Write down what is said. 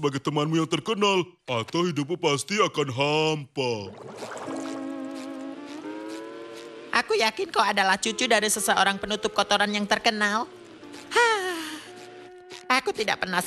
sebagai temanmu yang terkenal, atau hidupmu pasti akan hampa. Aku yakin kau adalah cucu dari seseorang penutup kotoran yang terkenal. Hah. Aku tidak pernah